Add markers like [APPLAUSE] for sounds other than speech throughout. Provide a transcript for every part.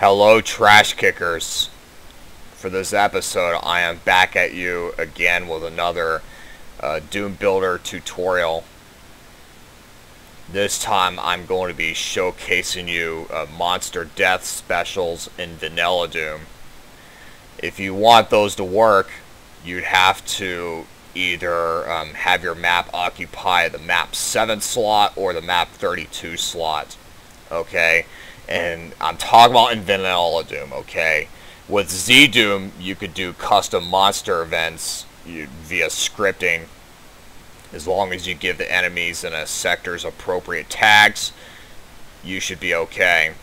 Hello, trash kickers. For this episode, I am back at you again with another uh, Doom Builder tutorial. This time, I'm going to be showcasing you uh, monster death specials in Vanilla Doom. If you want those to work, you'd have to either um, have your map occupy the map 7 slot or the map 32 slot. Okay? And I'm talking about in Vanilla Doom, okay? With ZDoom, you could do custom monster events via scripting, as long as you give the enemies in a sector's appropriate tags, you should be okay.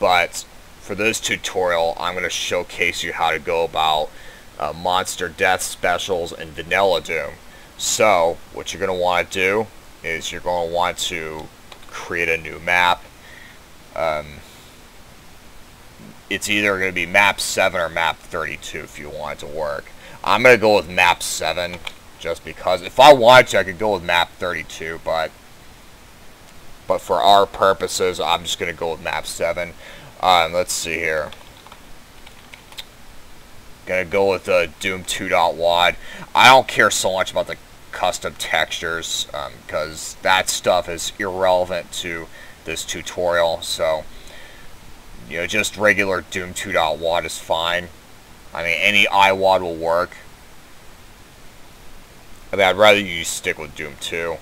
But for this tutorial, I'm going to showcase you how to go about uh, monster death specials in Vanilla Doom. So, what you're going to want to do is you're going to want to create a new map. Um, it's either going to be map 7 or map 32 if you want it to work. I'm going to go with map 7 just because if I wanted to I could go with map 32 but but for our purposes I'm just going to go with map 7. Um, let's see here. Gonna go with the Doom 2.wad. I don't care so much about the custom textures because um, that stuff is irrelevant to this tutorial. So you know just regular Doom 2.wad is fine. I mean any iWAD will work. I mean I'd rather you stick with Doom 2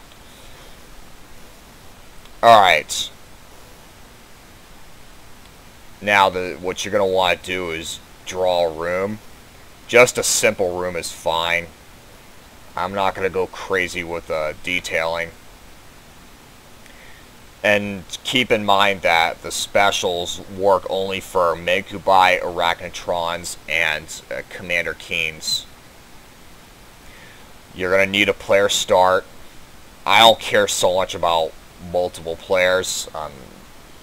alright. Now the what you're gonna want to do is draw a room. Just a simple room is fine I'm not going to go crazy with uh, detailing. And keep in mind that the specials work only for Mancubi, Arachnotrons, and uh, Commander Keens. You're going to need a player start. I don't care so much about multiple players. Um,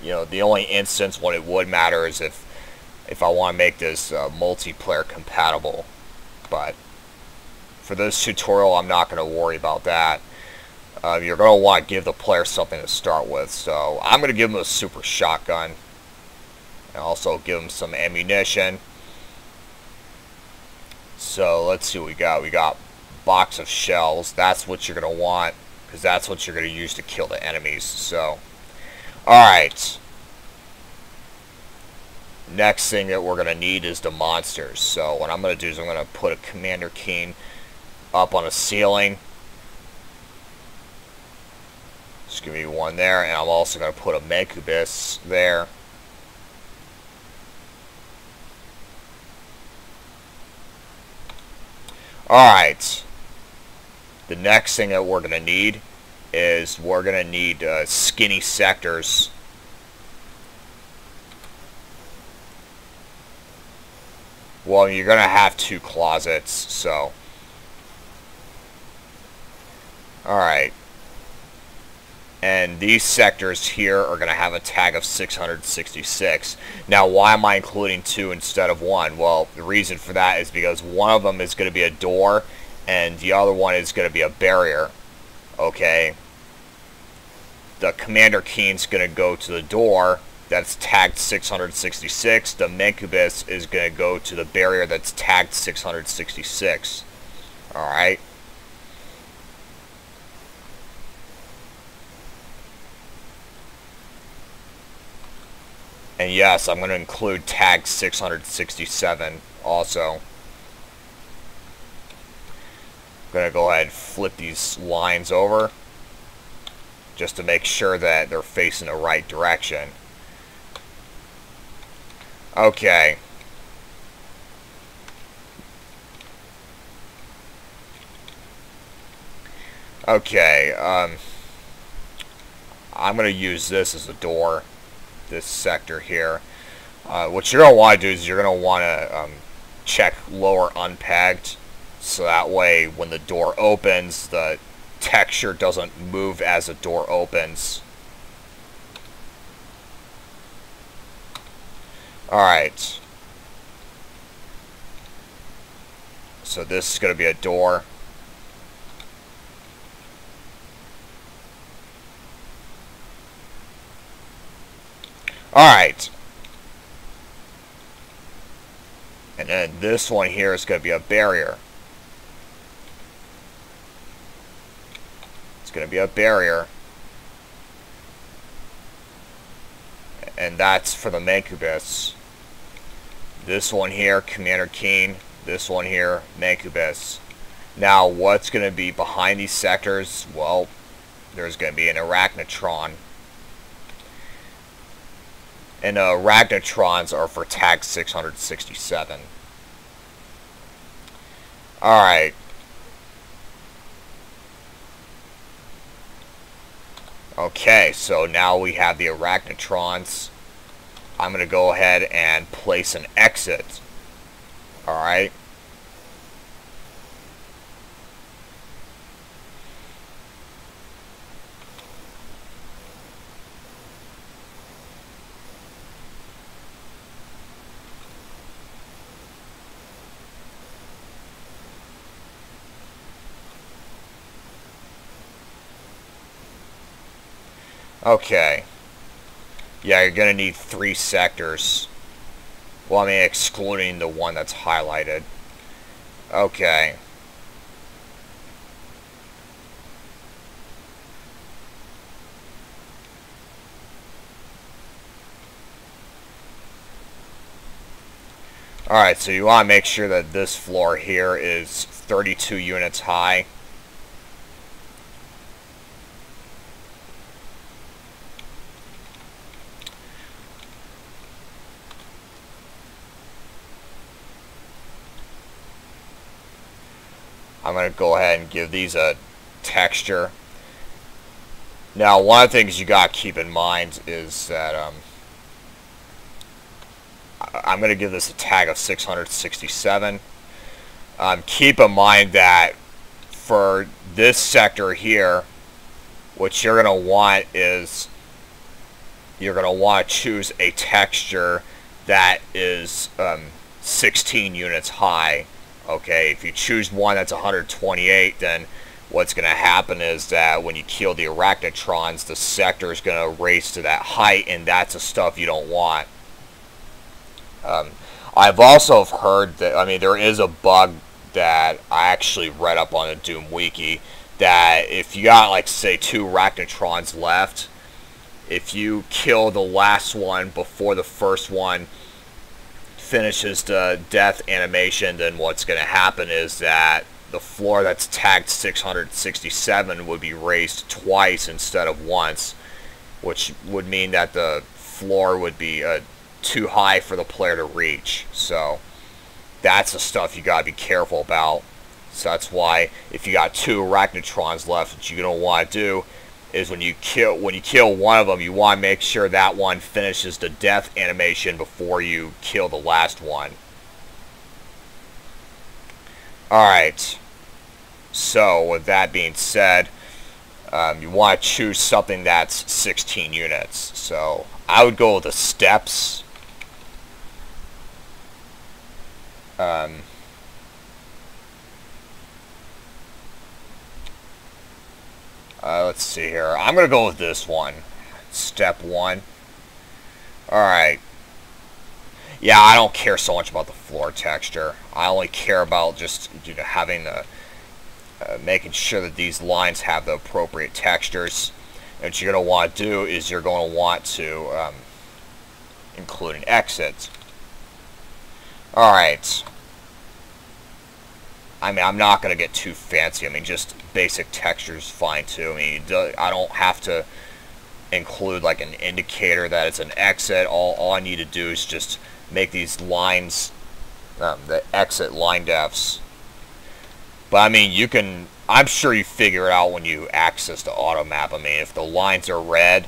you know, the only instance when it would matter is if if I want to make this uh, multiplayer compatible. But for this tutorial, I'm not going to worry about that. Uh, you're going to want to give the player something to start with. So I'm going to give them a super shotgun. And also give them some ammunition. So let's see what we got. We got box of shells. That's what you're going to want. Because that's what you're going to use to kill the enemies. So, alright. Next thing that we're going to need is the monsters. So what I'm going to do is I'm going to put a Commander Keen up on a ceiling. Just give me one there, and I'm also going to put a Mancubus there. Alright. The next thing that we're going to need is we're going to need uh, skinny sectors. Well, you're going to have two closets, so... Alright. And these sectors here are going to have a tag of 666. Now, why am I including two instead of one? Well, the reason for that is because one of them is going to be a door, and the other one is going to be a barrier. Okay? The Commander Keen's going to go to the door that's tagged 666. The Mancubus is going to go to the barrier that's tagged 666. Alright? And yes, I'm going to include tag 667 also. I'm going to go ahead and flip these lines over just to make sure that they're facing the right direction. Okay. Okay, um, I'm going to use this as a door this sector here. Uh, what you're going to want to do is you're going to want to um, check lower unpegged so that way when the door opens the texture doesn't move as the door opens. Alright. So this is going to be a door. Alright. And then this one here is going to be a barrier. It's going to be a barrier. And that's for the Mancubus. This one here, Commander Keen. This one here, Mancubus. Now, what's going to be behind these sectors? Well, there's going to be an Arachnotron. And uh, Arachnotrons are for tag 667. Alright. Okay, so now we have the Arachnotrons. I'm going to go ahead and place an exit. Alright. Okay. Yeah, you're going to need three sectors. Well, I mean, excluding the one that's highlighted. Okay. Alright, so you want to make sure that this floor here is 32 units high. I'm going to go ahead and give these a texture. Now, one of the things you got to keep in mind is that um, I'm going to give this a tag of 667. Um, keep in mind that for this sector here, what you're going to want is you're going to want to choose a texture that is um, 16 units high Okay, if you choose one that's 128, then what's going to happen is that when you kill the arachnotrons, the sector is going to race to that height, and that's the stuff you don't want. Um, I've also heard that, I mean, there is a bug that I actually read up on the Doom Wiki, that if you got, like, say, two arachnotrons left, if you kill the last one before the first one finishes the death animation, then what's going to happen is that the floor that's tagged 667 would be raised twice instead of once, which would mean that the floor would be uh, too high for the player to reach. So that's the stuff you got to be careful about. So that's why if you got two arachnotrons left, what you're going to want to do is when you kill when you kill one of them, you want to make sure that one finishes the death animation before you kill the last one. Alright. So, with that being said, um, you want to choose something that's 16 units. So, I would go with the steps. Um, Uh, let's see here. I'm going to go with this one. Step one. Alright. Yeah, I don't care so much about the floor texture. I only care about just you know, having the... Uh, making sure that these lines have the appropriate textures. What you're going to want to do is you're going to want to um, include an exit. Alright. I mean, I'm not going to get too fancy. I mean, just basic textures fine too. I mean, I don't have to include like an indicator that it's an exit. All, all I need to do is just make these lines, um, the exit line defs. But I mean, you can, I'm sure you figure it out when you access the auto map. I mean, if the lines are red,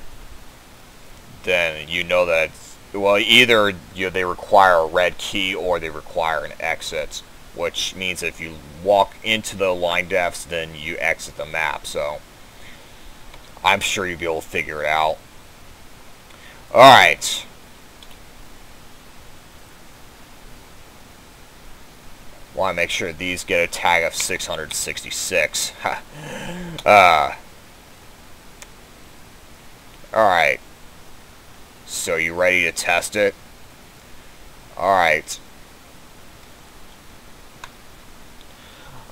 then you know that, well, either you know, they require a red key or they require an exit which means if you walk into the line defs, then you exit the map. So I'm sure you'll be able to figure it out. Alright. Want to make sure these get a tag of 666. [LAUGHS] uh, Alright. So you ready to test it? Alright.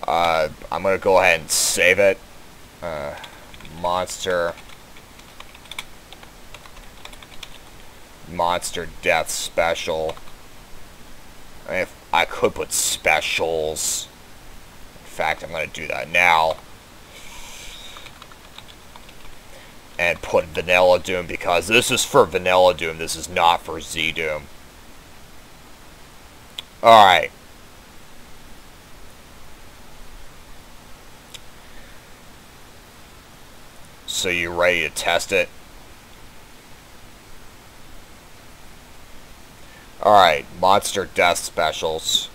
Uh, I'm gonna go ahead and save it. Uh, monster. Monster Death Special. If I could put specials. In fact, I'm gonna do that now. And put Vanilla Doom because this is for Vanilla Doom. This is not for ZDoom. Alright. So you ready to test it? Alright, Monster Death Specials.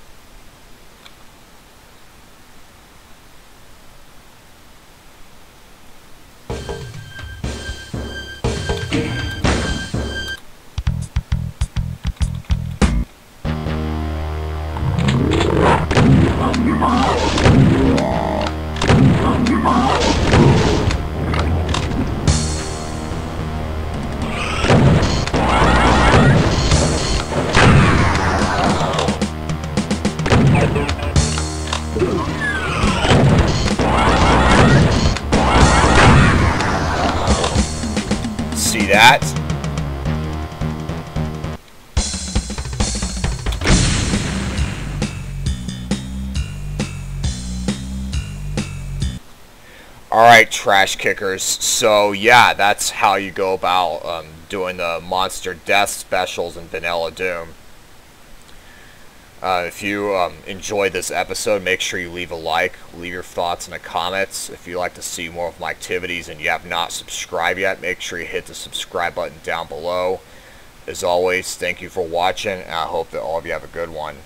Alright, trash kickers. So, yeah, that's how you go about um, doing the monster death specials in Vanilla Doom. Uh, if you um, enjoyed this episode, make sure you leave a like, leave your thoughts in the comments. If you'd like to see more of my activities and you have not subscribed yet, make sure you hit the subscribe button down below. As always, thank you for watching, and I hope that all of you have a good one.